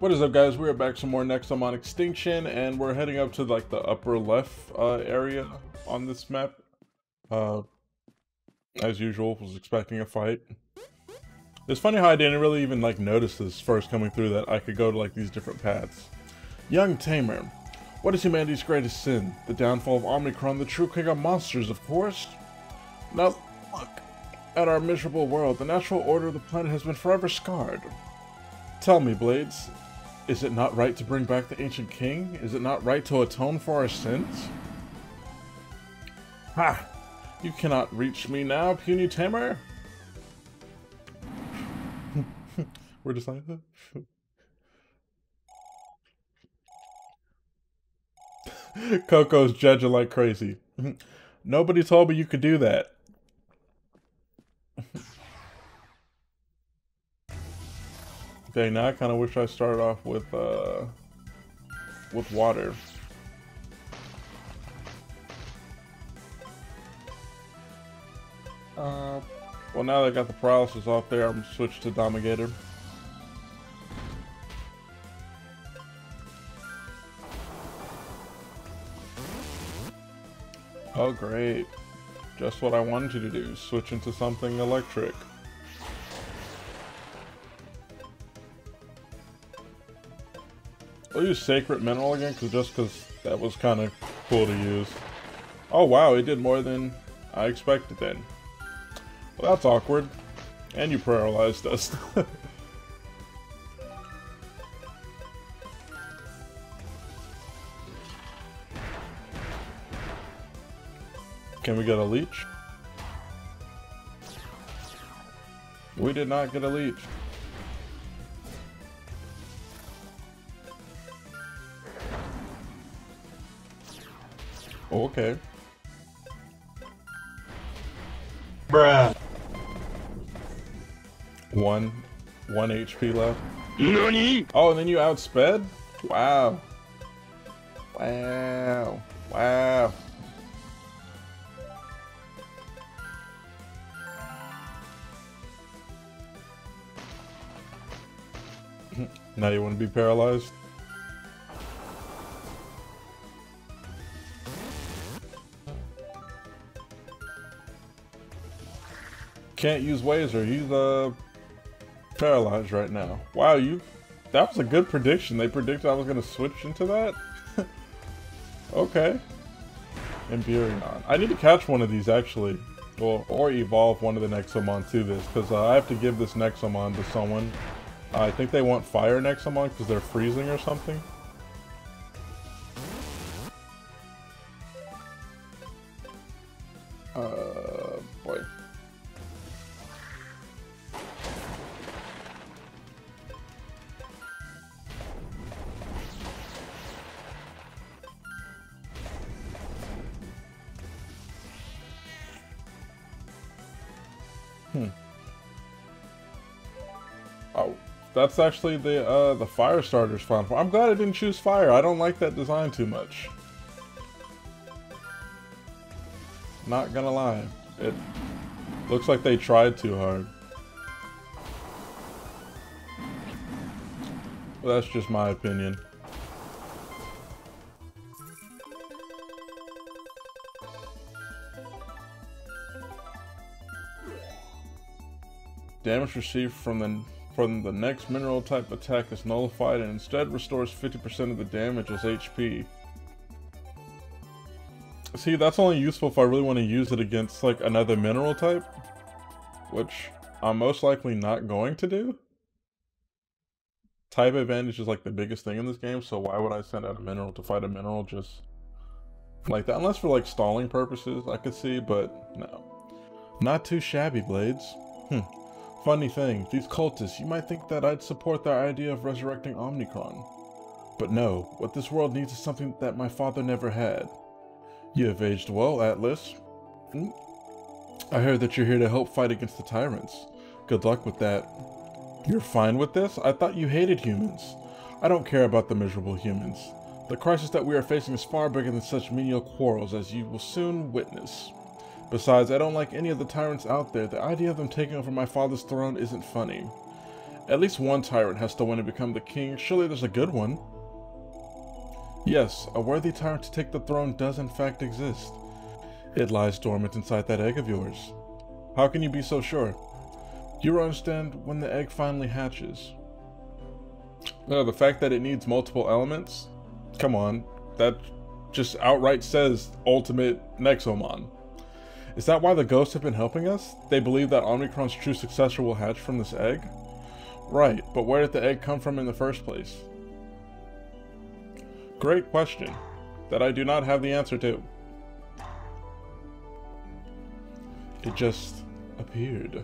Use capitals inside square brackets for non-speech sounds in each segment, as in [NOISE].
What is up guys, we're back some more Nexomon Extinction and we're heading up to like the upper left uh, area on this map. Uh, as usual, was expecting a fight. It's funny how I didn't really even like notice this first coming through that I could go to like these different paths. Young Tamer, what is humanity's greatest sin? The downfall of Omnicron, the true king of monsters, of course? Now, look at our miserable world. The natural order of the planet has been forever scarred. Tell me, Blades, is it not right to bring back the ancient king? Is it not right to atone for our sins? Ha! You cannot reach me now, puny Tamer! [LAUGHS] We're just like that. [LAUGHS] Coco's judging like crazy. [LAUGHS] Nobody told me you could do that. Dang, now I kind of wish I started off with, uh, with water. Uh, well, now that I got the paralysis off there, I'm switched to Domigator. Oh, great. Just what I wanted you to do, switch into something electric. I'll use Sacred Mineral again, cause just because that was kind of cool to use. Oh wow, it did more than I expected then. Well, that's awkward. And you paralyzed us. [LAUGHS] Can we get a leech? We did not get a leech. Oh, okay. Bruh. One, one HP left. NANI? Oh, and then you outsped? Wow. Wow. Wow. now you want to be paralyzed? Can't use Wazer. He's uh paralyzed right now. Wow, you that was a good prediction. They predicted I was gonna switch into that. [LAUGHS] okay. Emberion. I need to catch one of these actually. Well, or evolve one of the Nexomon to this, because uh, I have to give this Nexomon to someone. I think they want Fire Nexomon because they're freezing or something. That's actually the uh, the fire starter's fun. I'm glad I didn't choose fire. I don't like that design too much. Not gonna lie, it looks like they tried too hard. But that's just my opinion. Damage received from the from the next mineral type attack is nullified and instead restores 50% of the damage as HP. See, that's only useful if I really want to use it against like another mineral type, which I'm most likely not going to do. Type advantage is like the biggest thing in this game, so why would I send out a mineral to fight a mineral just like that? Unless for like stalling purposes, I could see, but no. Not too shabby, Blades. Hmm. Funny thing, these cultists, you might think that I'd support their idea of resurrecting Omnicron. But no, what this world needs is something that my father never had. You have aged well, Atlas. Hmm? I heard that you're here to help fight against the tyrants. Good luck with that. You're fine with this? I thought you hated humans. I don't care about the miserable humans. The crisis that we are facing is far bigger than such menial quarrels as you will soon witness. Besides, I don't like any of the tyrants out there. The idea of them taking over my father's throne isn't funny. At least one tyrant has to win and become the king. Surely there's a good one. Yes, a worthy tyrant to take the throne does in fact exist. It lies dormant inside that egg of yours. How can you be so sure? Do you understand when the egg finally hatches? No, the fact that it needs multiple elements? Come on, that just outright says ultimate Nexomon. Is that why the ghosts have been helping us? They believe that Omnicron's true successor will hatch from this egg? Right, but where did the egg come from in the first place? Great question, that I do not have the answer to. It just appeared.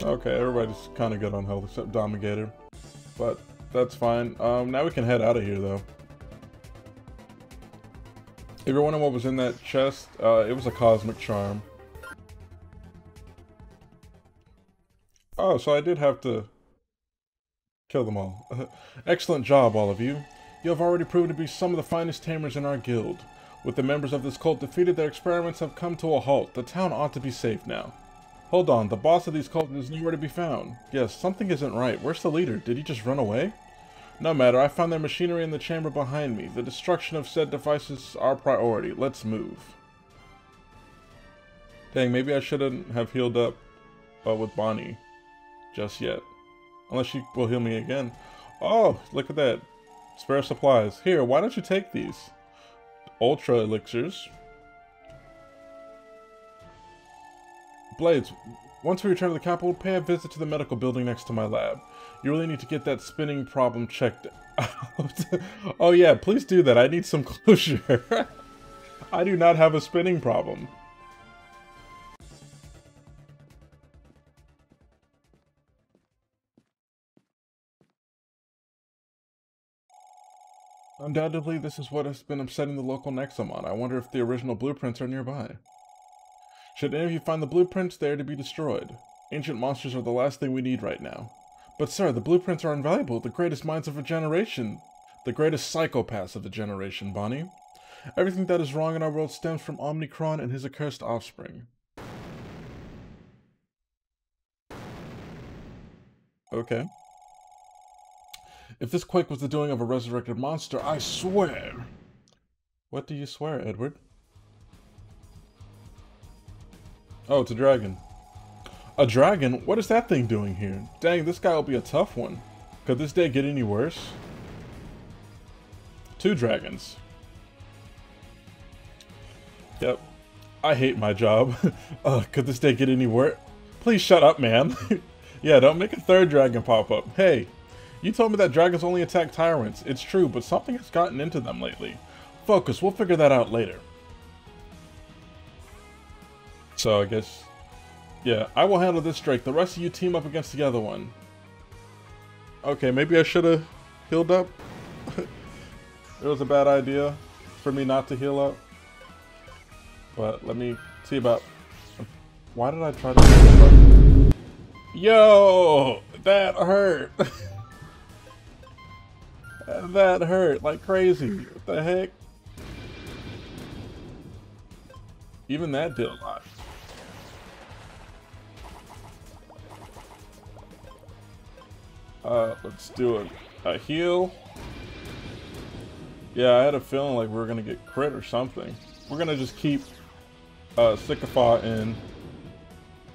Okay, everybody's kind of good on health except Dominator. But that's fine. Um, now we can head out of here, though. If you're wondering what was in that chest, uh, it was a Cosmic Charm. Oh, so I did have to kill them all. [LAUGHS] Excellent job, all of you. You have already proven to be some of the finest tamers in our guild. With the members of this cult defeated, their experiments have come to a halt. The town ought to be safe now. Hold on, the boss of these cults is nowhere to be found. Yes, something isn't right. Where's the leader? Did he just run away? No matter, I found their machinery in the chamber behind me. The destruction of said devices is our priority. Let's move. Dang, maybe I shouldn't have healed up uh, with Bonnie just yet. Unless she will heal me again. Oh, look at that. Spare supplies. Here, why don't you take these? Ultra elixirs. Blades, once we return to the capital, pay a visit to the medical building next to my lab. You really need to get that spinning problem checked out. [LAUGHS] oh yeah, please do that. I need some [LAUGHS] closure. I do not have a spinning problem. Undoubtedly, this is what has been upsetting the local Nexomon. I wonder if the original blueprints are nearby. Should any of you find the blueprints, they are to be destroyed. Ancient monsters are the last thing we need right now. But sir, the blueprints are invaluable, the greatest minds of a generation. The greatest psychopaths of the generation, Bonnie. Everything that is wrong in our world stems from Omnicron and his accursed offspring. Okay. If this quake was the doing of a resurrected monster, I swear. What do you swear, Edward? Oh, it's a dragon. A dragon? What is that thing doing here? Dang, this guy will be a tough one. Could this day get any worse? Two dragons. Yep. I hate my job. [LAUGHS] uh, could this day get any worse? Please shut up, man. [LAUGHS] yeah, don't make a third dragon pop up. Hey, you told me that dragons only attack tyrants. It's true, but something has gotten into them lately. Focus, we'll figure that out later. So I guess, yeah, I will handle this Drake. The rest of you team up against the other one. Okay, maybe I should have healed up. [LAUGHS] it was a bad idea for me not to heal up. But let me see about... Why did I try to... Yo! That hurt! [LAUGHS] that hurt like crazy. What the heck? Even that did a lot. Uh, let's do a, a heal. Yeah, I had a feeling like we were gonna get crit or something. We're gonna just keep uh, in.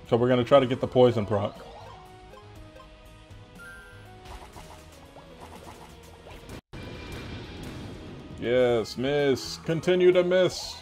So we're gonna try to get the poison proc. Yes, miss. Continue to miss.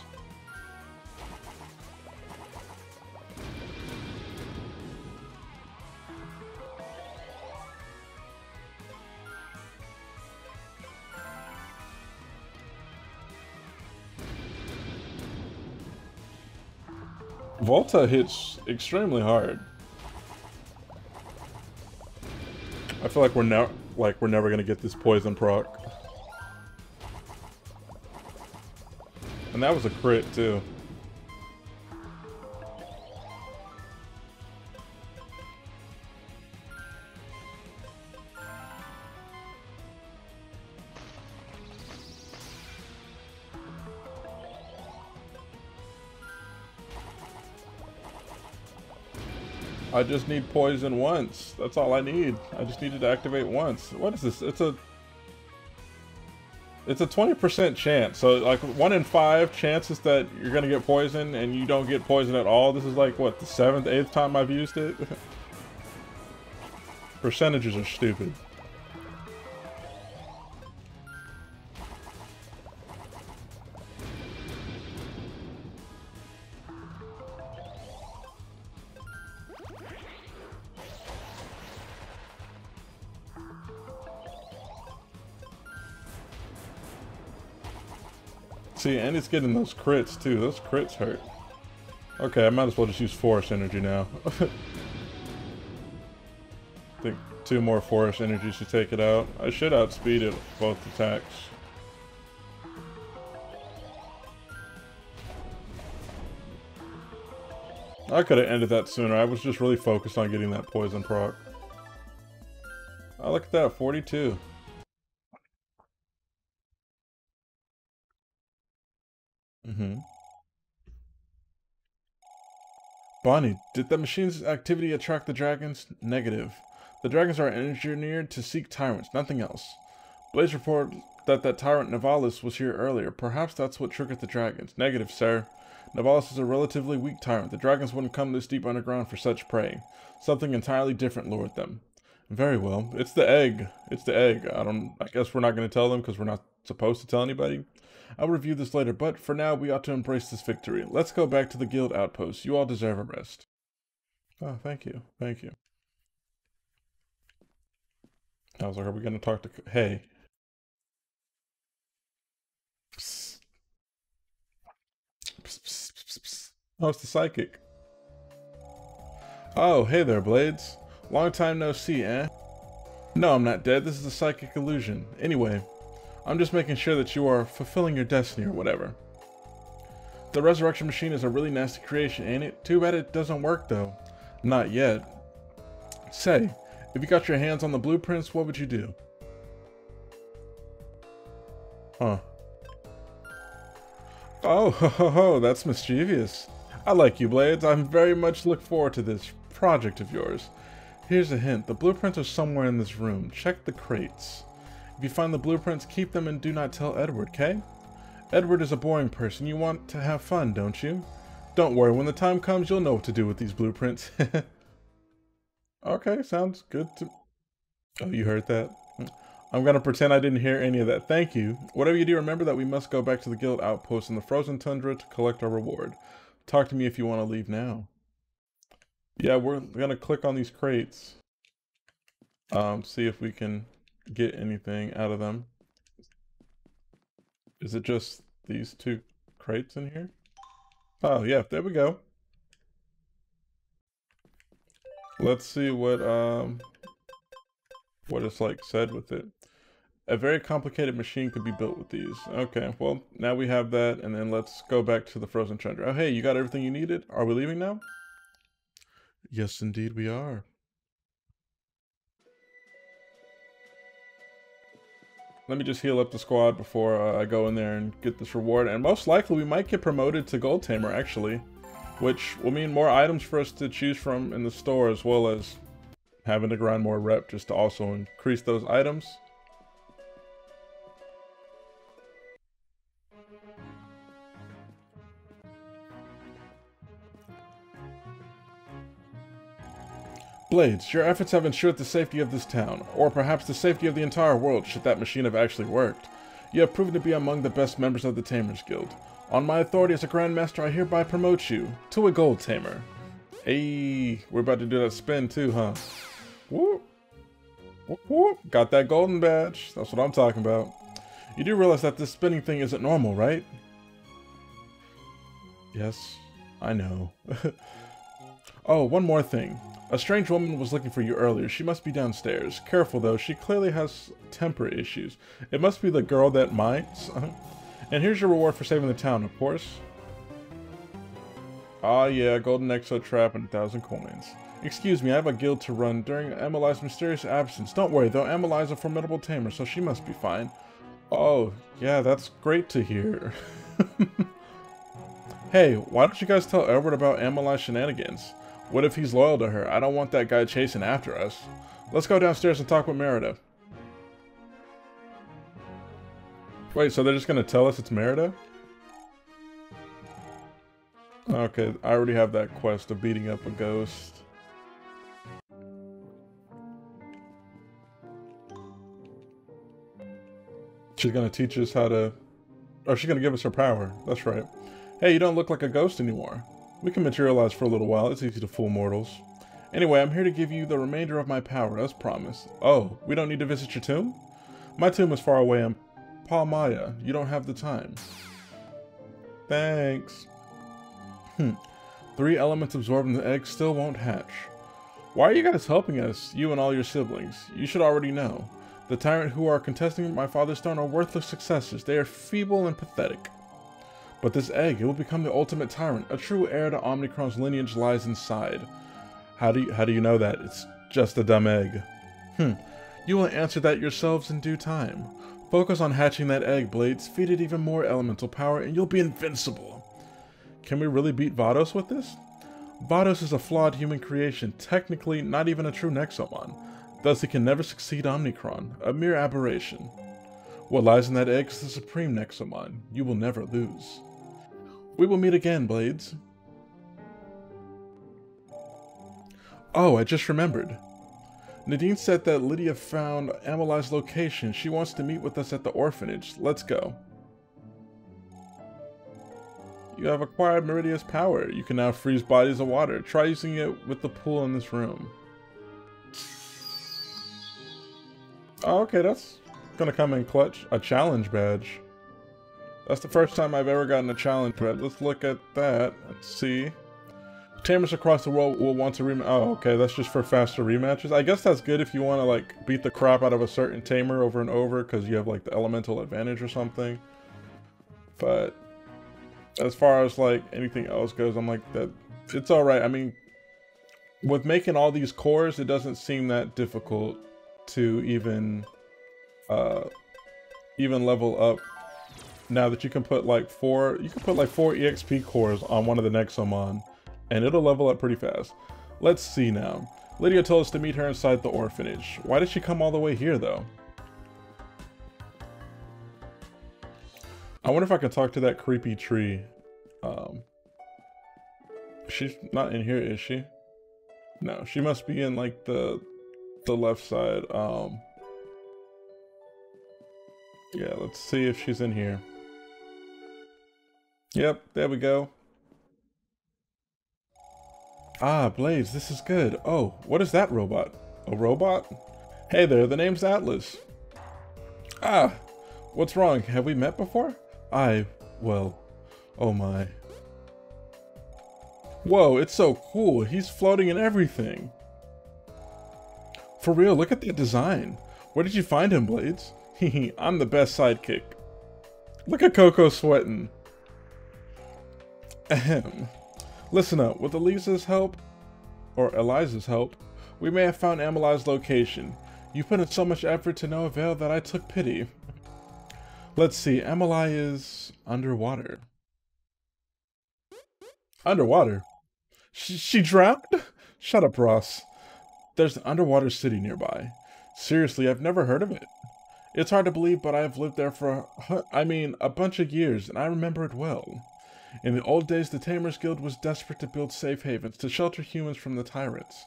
Volta hits extremely hard. I feel like we're now like we're never gonna get this poison proc. And that was a crit too. I just need poison once. That's all I need. I just needed to activate once. What is this? It's a... It's a 20% chance. So, like, 1 in 5 chances that you're going to get poison and you don't get poison at all. This is like, what, the 7th, 8th time I've used it? [LAUGHS] Percentages are stupid. See, and it's getting those crits too. Those crits hurt. Okay, I might as well just use forest energy now. I [LAUGHS] think two more forest energies to take it out. I should outspeed it both attacks. I could have ended that sooner. I was just really focused on getting that poison proc. Oh, look at that, 42. Bonnie, did the machine's activity attract the dragons? Negative. The dragons are engineered to seek tyrants, nothing else. Blades reported that that tyrant Nivalis was here earlier. Perhaps that's what triggered the dragons. Negative, sir. Nivalis is a relatively weak tyrant. The dragons wouldn't come this deep underground for such prey. Something entirely different lured them. Very well. It's the egg. It's the egg. I don't. I guess we're not going to tell them because we're not supposed to tell anybody. I'll review this later, but for now we ought to embrace this victory. Let's go back to the guild outpost. You all deserve a rest. Oh, thank you. Thank you. I was like, are we going to talk to... Hey. Psst. Psst, psst, Oh, it's the psychic. Oh, hey there, Blades. Long time no see, eh? No, I'm not dead. This is a psychic illusion. Anyway, I'm just making sure that you are fulfilling your destiny or whatever. The resurrection machine is a really nasty creation, ain't it? Too bad it doesn't work though. Not yet. Say, if you got your hands on the blueprints, what would you do? Huh. Oh, [LAUGHS] ho, ho, ho, that's mischievous. I like you, Blades. I'm very much look forward to this project of yours. Here's a hint. The blueprints are somewhere in this room. Check the crates. If you find the blueprints, keep them and do not tell Edward, okay? Edward is a boring person. You want to have fun, don't you? Don't worry, when the time comes, you'll know what to do with these blueprints. [LAUGHS] okay, sounds good to... Oh, you heard that? I'm gonna pretend I didn't hear any of that. Thank you. Whatever you do, remember that we must go back to the guild outpost in the frozen tundra to collect our reward. Talk to me if you want to leave now. Yeah, we're gonna click on these crates. Um, see if we can get anything out of them. Is it just these two crates in here? Oh, yeah, there we go. Let's see what, um, what it's like said with it. A very complicated machine could be built with these. Okay, well, now we have that, and then let's go back to the Frozen Tundra. Oh, hey, you got everything you needed? Are we leaving now? Yes, indeed we are. Let me just heal up the squad before uh, I go in there and get this reward. And most likely we might get promoted to Gold Tamer, actually. Which will mean more items for us to choose from in the store, as well as having to grind more rep just to also increase those items. Blades, your efforts have ensured the safety of this town, or perhaps the safety of the entire world should that machine have actually worked. You have proven to be among the best members of the Tamers Guild. On my authority as a Grandmaster, I hereby promote you to a Gold Tamer. Hey, we're about to do that spin too, huh? Whoop. Whoop, whoop. Got that golden badge. That's what I'm talking about. You do realize that this spinning thing isn't normal, right? Yes, I know. [LAUGHS] oh, one more thing. A strange woman was looking for you earlier. She must be downstairs. Careful though, she clearly has temper issues. It must be the girl that might. and here's your reward for saving the town, of course. Ah yeah, golden exo trap and a thousand coins. Excuse me, I have a guild to run during Emily's mysterious absence. Don't worry though, Emily's a formidable tamer, so she must be fine. Oh, yeah, that's great to hear. [LAUGHS] hey, why don't you guys tell Edward about Emily's shenanigans? What if he's loyal to her? I don't want that guy chasing after us. Let's go downstairs and talk with Merida. Wait, so they're just gonna tell us it's Merida? Okay, I already have that quest of beating up a ghost. She's gonna teach us how to... Or she's gonna give us her power. That's right. Hey, you don't look like a ghost anymore. We can materialize for a little while. It's easy to fool mortals. Anyway, I'm here to give you the remainder of my power, as promised. Oh, we don't need to visit your tomb? My tomb is far away in Palmaya. You don't have the time. Thanks. Hmm. Three elements absorbed in the egg still won't hatch. Why are you guys helping us, you and all your siblings? You should already know. The tyrant who are contesting my father's throne are worthless successors. They are feeble and pathetic. But this egg, it will become the ultimate tyrant. A true heir to Omnicron's lineage lies inside. How do you, how do you know that? It's just a dumb egg. Hmm. You will answer that yourselves in due time. Focus on hatching that egg, Blades. Feed it even more elemental power, and you'll be invincible. Can we really beat Vados with this? Vados is a flawed human creation, technically not even a true Nexomon. Thus, he can never succeed Omnicron, a mere aberration. What lies in that egg is the supreme Nexomon. You will never lose. We will meet again, Blades. Oh, I just remembered. Nadine said that Lydia found Amelai's location. She wants to meet with us at the orphanage. Let's go. You have acquired Meridia's power. You can now freeze bodies of water. Try using it with the pool in this room. Oh, okay, that's gonna come in clutch. A challenge badge. That's the first time I've ever gotten a challenge badge. Let's look at that. Let's see. Tamers across the world will want to rematch. Oh, okay, that's just for faster rematches. I guess that's good if you want to, like, beat the crap out of a certain tamer over and over because you have, like, the elemental advantage or something. But as far as, like, anything else goes, I'm like, that it's alright. I mean, with making all these cores, it doesn't seem that difficult to even, uh, even level up now that you can put, like, four, you can put, like, four EXP cores on one of the Nexomon and it'll level up pretty fast. Let's see now. Lydia told us to meet her inside the orphanage. Why did she come all the way here, though? I wonder if I can talk to that creepy tree. Um, she's not in here, is she? No, she must be in, like, the, the left side. Um, yeah, let's see if she's in here. Yep, there we go. Ah, Blades, this is good. Oh, what is that robot? A robot? Hey there, the name's Atlas. Ah, what's wrong? Have we met before? I, well, oh my. Whoa, it's so cool. He's floating and everything. For real, look at that design. Where did you find him, Blades? [LAUGHS] Hehe, I'm the best sidekick. Look at Coco sweating. Ahem. [LAUGHS] Listen up, with Elisa's help, or Eliza's help, we may have found Amelai's location. You put in so much effort to no avail that I took pity. Let's see, Amelai is underwater. Underwater? She, she drowned? [LAUGHS] Shut up, Ross. There's an underwater city nearby. Seriously, I've never heard of it. It's hard to believe, but I've lived there for, I mean, a bunch of years, and I remember it well. In the old days, the Tamers Guild was desperate to build safe havens to shelter humans from the tyrants.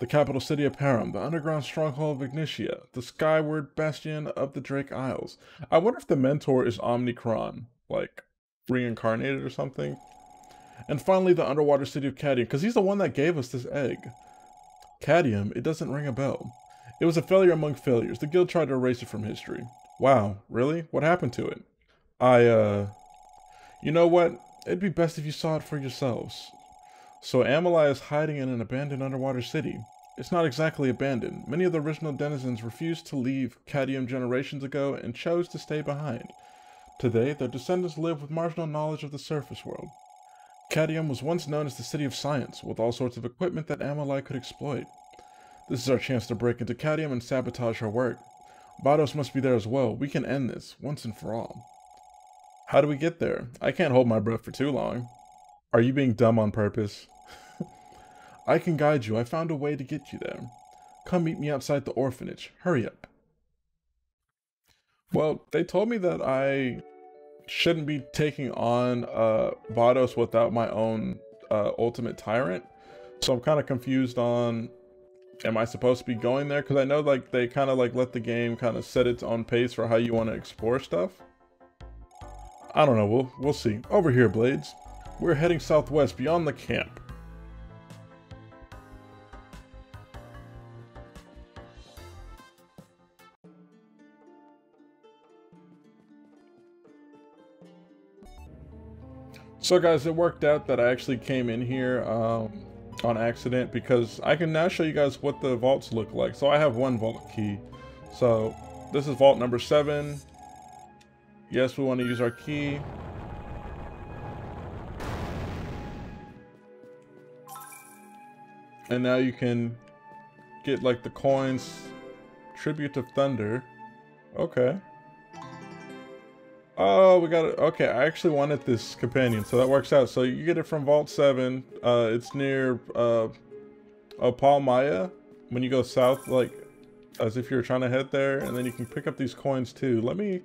The capital city of Param, the underground stronghold of Ignitia, the skyward bastion of the Drake Isles. I wonder if the mentor is Omnicron, like reincarnated or something. And finally, the underwater city of Cadium, because he's the one that gave us this egg. Cadium, it doesn't ring a bell. It was a failure among failures. The guild tried to erase it from history. Wow, really? What happened to it? I, uh... You know what? It'd be best if you saw it for yourselves. So Amalai is hiding in an abandoned underwater city. It's not exactly abandoned. Many of the original denizens refused to leave Cadium generations ago and chose to stay behind. Today, their descendants live with marginal knowledge of the surface world. Cadium was once known as the City of Science, with all sorts of equipment that Amalai could exploit. This is our chance to break into Cadium and sabotage her work. Vados must be there as well. We can end this, once and for all. How do we get there? I can't hold my breath for too long. Are you being dumb on purpose? [LAUGHS] I can guide you. I found a way to get you there. Come meet me outside the orphanage. Hurry up. Well, they told me that I shouldn't be taking on uh, Vados without my own uh, Ultimate Tyrant. So I'm kind of confused on, am I supposed to be going there? Because I know like they kind of like let the game kind of set its own pace for how you want to explore stuff. I don't know, we'll, we'll see. Over here, Blades. We're heading southwest beyond the camp. So guys, it worked out that I actually came in here um, on accident because I can now show you guys what the vaults look like. So I have one vault key. So this is vault number seven. Yes, we want to use our key. And now you can get like the coins, Tribute of Thunder. Okay. Oh, we got it. Okay, I actually wanted this companion, so that works out. So you get it from Vault 7. Uh, it's near uh, Maya. When you go south, like, as if you're trying to head there, and then you can pick up these coins too. Let me,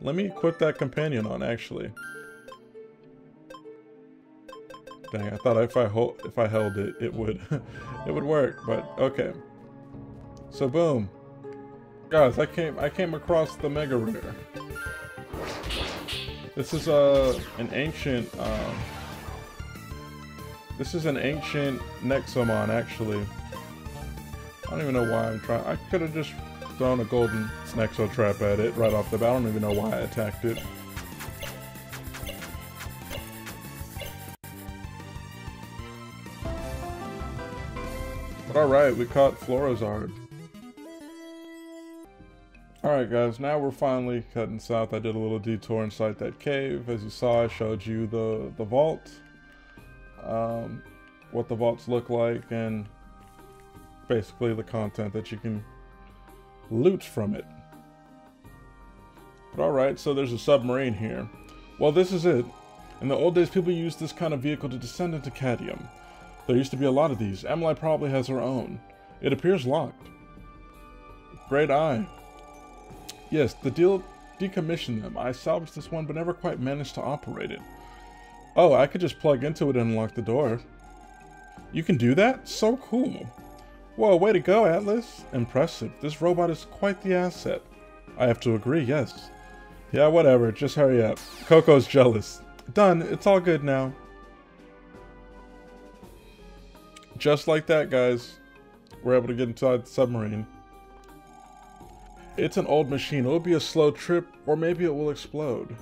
let me equip that companion on, actually. Dang, I thought if I if I held it, it would, [LAUGHS] it would work. But okay. So boom, guys, I came, I came across the mega rare. This is a uh, an ancient. Um, this is an ancient Nexomon, actually. I don't even know why I'm trying. I could have just thrown a golden Nexo trap at it right off the bat. I don't even know why I attacked it. But alright, we caught Florazard. Alright guys, now we're finally cutting south. I did a little detour inside that cave. As you saw, I showed you the, the vault. Um, what the vaults look like and basically the content that you can loot from it. But alright, so there's a submarine here. Well, this is it. In the old days, people used this kind of vehicle to descend into Cadium. There used to be a lot of these. Emily probably has her own. It appears locked. Great eye. Yes, the deal decommissioned them. I salvaged this one, but never quite managed to operate it. Oh, I could just plug into it and unlock the door. You can do that? So cool. Whoa, way to go, Atlas. Impressive. This robot is quite the asset. I have to agree, yes. Yeah, whatever. Just hurry up. Coco's jealous. Done. It's all good now. Just like that, guys. We're able to get inside the submarine. It's an old machine. It will be a slow trip, or maybe it will explode.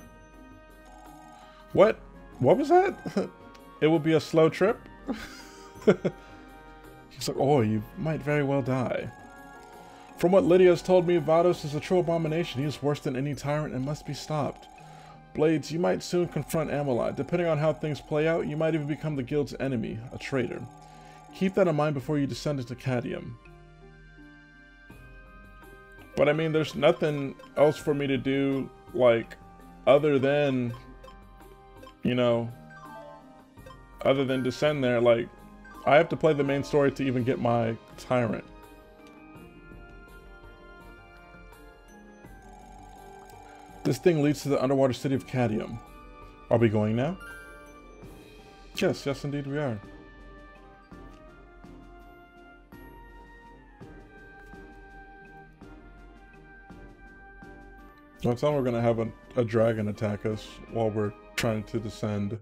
What? What was that? [LAUGHS] it will be a slow trip? [LAUGHS] He's like, oh, you might very well die. From what Lydia has told me, Vados is a true abomination. He is worse than any tyrant and must be stopped. Blades, you might soon confront Amalai. Depending on how things play out, you might even become the guild's enemy, a traitor. Keep that in mind before you descend into Cadium. But I mean, there's nothing else for me to do, like, other than, you know, other than descend there. Like, I have to play the main story to even get my Tyrant. This thing leads to the underwater city of Cadium. Are we going now? Yes, yes indeed we are. Next time we're gonna have a, a dragon attack us while we're trying to descend.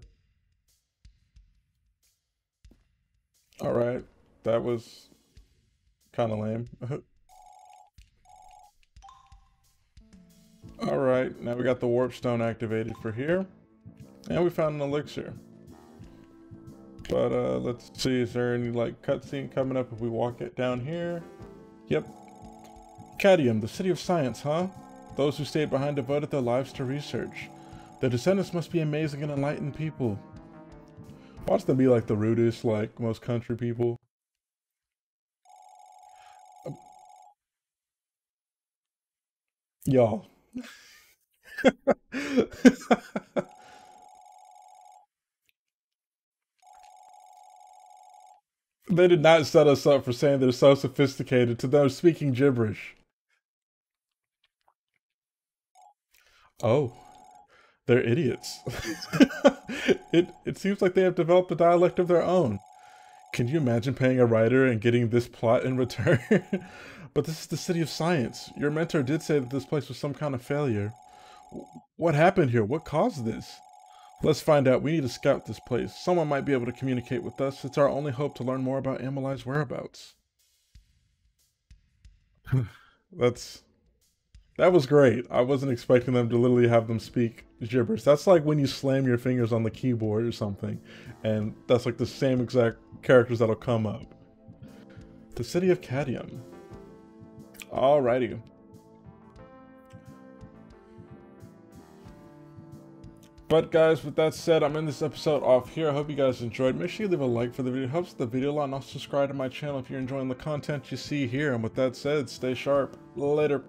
Alright, that was kind of lame. [LAUGHS] Alright, now we got the warp stone activated for here. And we found an elixir. But uh, let's see, is there any like cutscene coming up if we walk it down here? Yep. Cadium, the city of science, huh? Those who stayed behind devoted their lives to research. The descendants must be amazing and enlightened people. Watch them be like the rudest, like most country people. Y'all. [LAUGHS] They did not set us up for saying they're so sophisticated to those speaking gibberish. Oh, they're idiots. [LAUGHS] it it seems like they have developed a dialect of their own. Can you imagine paying a writer and getting this plot in return? [LAUGHS] but this is the city of science. Your mentor did say that this place was some kind of failure. What happened here? What caused this? Let's find out. We need to scout this place. Someone might be able to communicate with us. It's our only hope to learn more about Amelai's whereabouts. [LAUGHS] That's that was great. I wasn't expecting them to literally have them speak gibberish. That's like when you slam your fingers on the keyboard or something, and that's like the same exact characters that'll come up. The city of Cadium. Alrighty. But guys, with that said, I'm in this episode off here. I hope you guys enjoyed. Make sure you leave a like for the video. It helps the video a lot. And also subscribe to my channel if you're enjoying the content you see here. And with that said, stay sharp. Later.